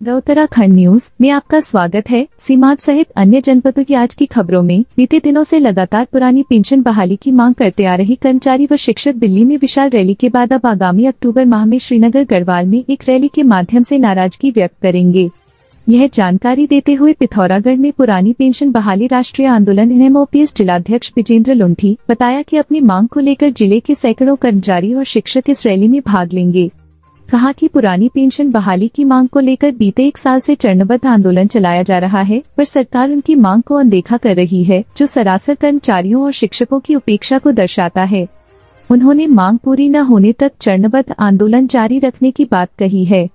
Uttarakhand news में आपका स्वागत है। सीमांत सहित अन्य जनपदों की आज की खबरों में बीते दिनों से लगातार पुरानी पेंशन बहाली की मांग करते आ रहे कर्मचारी व शिक्षक दिल्ली में विशाल रैली के बाद अब आगामी अक्टूबर माह में श्रीनगर गढ़वाल में एक रैली के माध्यम से नाराज़गी व्यक्त करेंगे। यह जानकारी देते हुए पिथौरागढ़ में पुरानी पेंशन बहाली राष्ट्रीय आंदोलन एनएमओपीएस जिलाध्यक्ष विजेंद्र लुंठी बताया कि अपनी मांग को लेकर ज़िले के सैकड़ों कर्मचारी और शिक्षक इस रैली में भाग लेंगे। कहा कि पुरानी पेंशन बहाली की मांग को लेकर बीते एक साल से चरणबद्ध आंदोलन चलाया जा रहा है, पर सरकार उनकी मांग को अनदेखा कर रही है, जो सरासर कर्मचारियों और शिक्षकों की उपेक्षा को दर्शाता है। उन्होंने मांग पूरी न होने तक चरणबद्ध आंदोलन जारी रखने की बात कही है।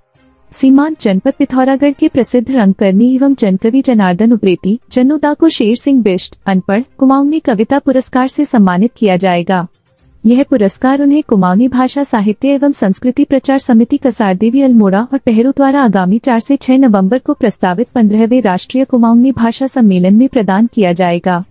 सीमांत जनपद पिथौरागढ़ के प्रसिद्ध रंगकर्मी एवं जनकवि जनार्दन उप्रेती जन्नुदा को शेर सिंह बिष्ट, अनपढ़ कुमाऊनी कविता पुरस्कार से सम्मानित किया जाएगा। यह पुरस्कार उन्हें कुमाऊनी भाषा साहित्य एवं संस्कृति प्रचार समिति कसार देवी अल्मोड़ा और पहरू द्वारा आगामी चार से छह नवंबर को प्रस्तावित पंद्रहवें राष्ट्रीय कुमाऊनी भाषा सम्मेलन में प्रदान किया जाएगा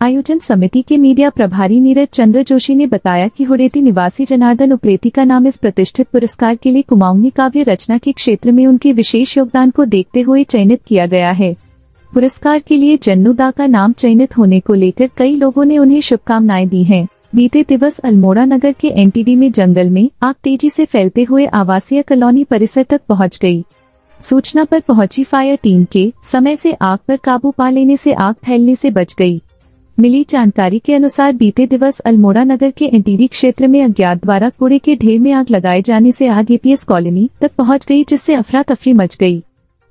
आयोजन समिति के मीडिया प्रभारी नीरज चंद्र जोशी ने बताया कि हुडेती निवासी जनार्दन उप्रेती का नाम इस प्रतिष्ठित पुरस्कार के लिए कुमाऊनी काव्य रचना के क्षेत्र में उनके विशेष योगदान को देखते हुए चयनित किया गया है पुरस्कार के लिए जन्नुदा का नाम चयनित होने को लेकर कई लोगों ने उन्हें शुभकामनाएँ दी हैं। बीते दिवस अल्मोड़ा नगर के एनटीडी में जंगल में आग तेज़ी से फैलते हुए आवासीय कॉलोनी परिसर तक पहुँच गई। सूचना पर पहुँची फायर टीम के समय से आग पर काबू पा लेने से आग फैलने से बच गई। मिली जानकारी के अनुसार बीते दिवस अल्मोड़ा नगर के एनटीडी क्षेत्र में अज्ञात द्वारा कूड़े के ढेर में आग लगाए जाने से आग एपीएस कॉलोनी तक पहुँच गई, जिससे अफरा तफरी मच गई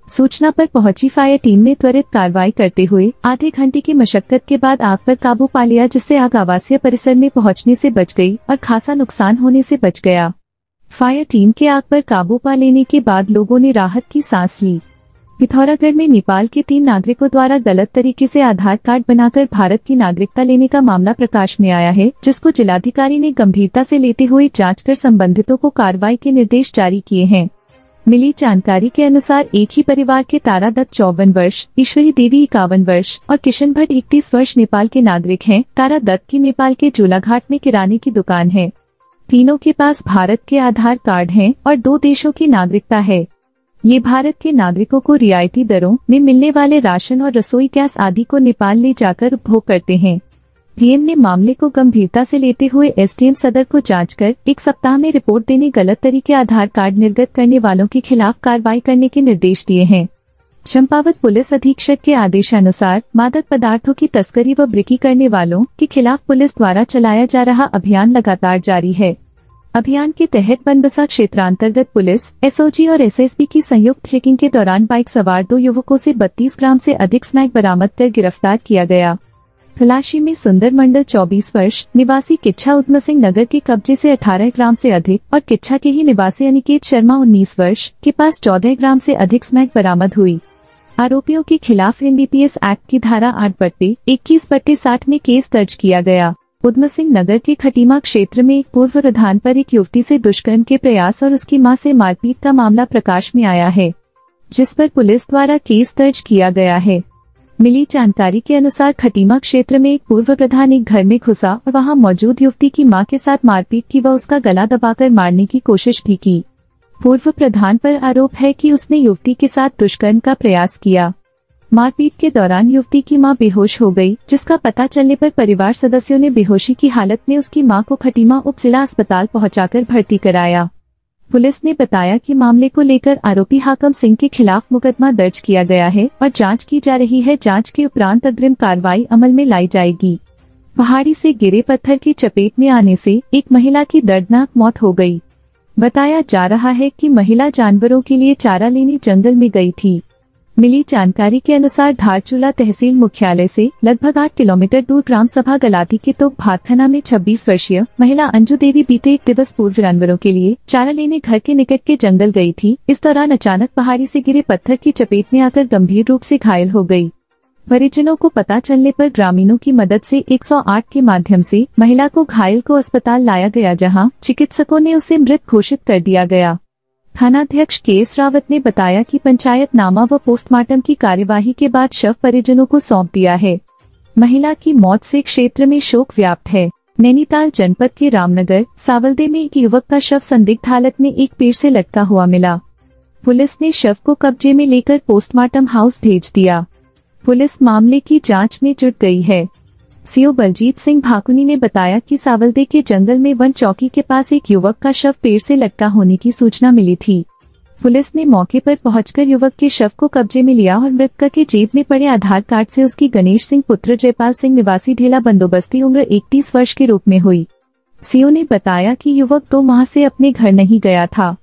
सूचना पर पहुँची फायर टीम ने त्वरित कार्रवाई करते हुए आधे घंटे की मशक्कत के बाद आग पर काबू पा लिया, जिससे आग आवासीय परिसर में पहुँचने से बच गई और खासा नुकसान होने से बच गया। फायर टीम के आग पर काबू पा लेने के बाद लोगों ने राहत की सांस ली। पिथौरागढ़ में नेपाल के तीन नागरिकों द्वारा गलत तरीके से आधार कार्ड बनाकर भारत की नागरिकता लेने का मामला प्रकाश में आया है, जिसको जिलाधिकारी ने गंभीरता से लेते हुए जाँच कर संबंधितों को कार्रवाई के निर्देश जारी किए हैं। मिली जानकारी के अनुसार एक ही परिवार के तारा दत्त चौवन वर्ष, ईश्वरी देवी इक्यावन वर्ष और किशन भट्ट इकतीस वर्ष नेपाल के नागरिक हैं। तारा दत्त की नेपाल के जोलाघाट में किराने की दुकान है। तीनों के पास भारत के आधार कार्ड हैं और दो देशों की नागरिकता है। ये भारत के नागरिकों को रियायती दरों में मिलने वाले राशन और रसोई गैस आदि को नेपाल ले जाकर उपभोग करते हैं। डीएम ने मामले को गंभीरता से लेते हुए एसडीएम सदर को जाँच कर एक सप्ताह में रिपोर्ट देने गलत तरीके आधार कार्ड निर्गत करने वालों के खिलाफ कार्रवाई करने के निर्देश दिए हैं। चंपावत पुलिस अधीक्षक के आदेशानुसार मादक पदार्थों की तस्करी व ब्रिकी करने वालों के खिलाफ पुलिस द्वारा चलाया जा रहा अभियान लगातार जारी है। अभियान के तहत बनबसा क्षेत्रांतर्गत पुलिस, एसओजी और एसएसबी की संयुक्त चेकिंग के दौरान बाइक सवार दो युवकों से 32 ग्राम से अधिक स्नैक बरामद कर गिरफ़्तार किया गया। तलाशी में सुंदर मंडल 24 वर्ष, निवासी किच्छा उद्म सिंह नगर के कब्जे से 18 ग्राम से अधिक और किच्छा के ही निवासी अनिकेत शर्मा 19 वर्ष के पास 14 ग्राम से अधिक स्मैक बरामद हुई। आरोपियों के खिलाफ एनडीपीएस एक्ट की धारा आठ बट्टे इक्कीस बट्टे साठ में केस दर्ज किया गया। उद्म सिंह नगर के खटीमा क्षेत्र में पूर्व प्रधान पर एक युवती से दुष्कर्म के प्रयास और उसकी माँ से मारपीट का मामला प्रकाश में आया है, जिस पर पुलिस द्वारा केस दर्ज किया गया है। मिली जानकारी के अनुसार खटीमा क्षेत्र में एक पूर्व प्रधान एक घर में घुसा और वहाँ मौजूद युवती की माँ के साथ मारपीट की व उसका गला दबाकर मारने की कोशिश भी की। पूर्व प्रधान पर आरोप है कि उसने युवती के साथ दुष्कर्म का प्रयास किया। मारपीट के दौरान युवती की माँ बेहोश हो गई, जिसका पता चलने पर परिवार सदस्यों ने बेहोशी की हालत में उसकी माँ को खटीमा उप जिला अस्पताल पहुंचाकर भर्ती कराया। पुलिस ने बताया कि मामले को लेकर आरोपी हाकम सिंह के खिलाफ मुकदमा दर्ज किया गया है और जाँच की जा रही है। जाँच के उपरांत अग्रिम कार्रवाई अमल में लाई जाएगी। पहाड़ी से गिरे पत्थर की चपेट में आने से एक महिला की दर्दनाक मौत हो गई। बताया जा रहा है कि महिला जानवरों के लिए चारा लेने जंगल में गई थी। मिली जानकारी के अनुसार धारचूला तहसील मुख्यालय से लगभग आठ किलोमीटर दूर ग्राम सभा गलाती के तो भाथना में 26 वर्षीय महिला अंजू देवी बीते एक दिवस पूर्व जानवरों के लिए चारा लेने घर के निकट के जंगल गई थी। इस दौरान अचानक पहाड़ी से गिरे पत्थर की चपेट में आकर गंभीर रूप से घायल हो गई। परिजनों को पता चलने पर ग्रामीणों की मदद से 108 के माध्यम से महिला को घायल को अस्पताल लाया गया, जहाँ चिकित्सकों ने उसे मृत घोषित कर दिया गया। थानाध्यक्ष के एस रावत ने बताया कि पंचायत नामा व पोस्टमार्टम की कार्यवाही के बाद शव परिजनों को सौंप दिया है। महिला की मौत से क्षेत्र में शोक व्याप्त है। नैनीताल जनपद के रामनगर, सावलदे में एक युवक का शव संदिग्ध हालत में एक पेड़ से लटका हुआ मिला। पुलिस ने शव को कब्जे में लेकर पोस्टमार्टम हाउस भेज दिया। पुलिस मामले की जाँच में जुट गई है। सीओ बलजीत सिंह भाकुनी ने बताया कि सावलदे के जंगल में वन चौकी के पास एक युवक का शव पेड़ से लटका होने की सूचना मिली थी। पुलिस ने मौके पर पहुंचकर युवक के शव को कब्जे में लिया और मृतक के जेब में पड़े आधार कार्ड से उसकी गणेश सिंह, पुत्र जयपाल सिंह, निवासी ढेला बंदोबस्ती उम्र 31 वर्ष के रूप में हुई। सीओ ने बताया कि युवक दो माह से अपने घर नहीं गया था।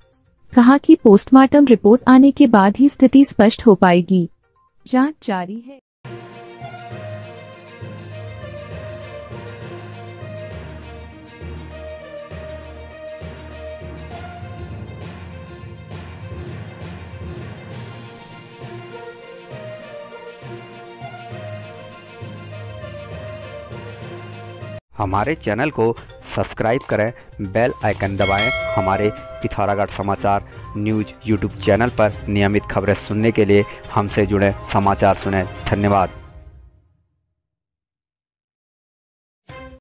कहा कि पोस्टमार्टम रिपोर्ट आने के बाद ही स्थिति स्पष्ट हो पाएगी। जाँच जारी है। हमारे चैनल को सब्सक्राइब करें, बेल आइकन दबाएँ हमारे पिथौरागढ़ समाचार न्यूज़ यूट्यूब चैनल पर नियमित खबरें सुनने के लिए हमसे जुड़े, समाचार सुने। धन्यवाद।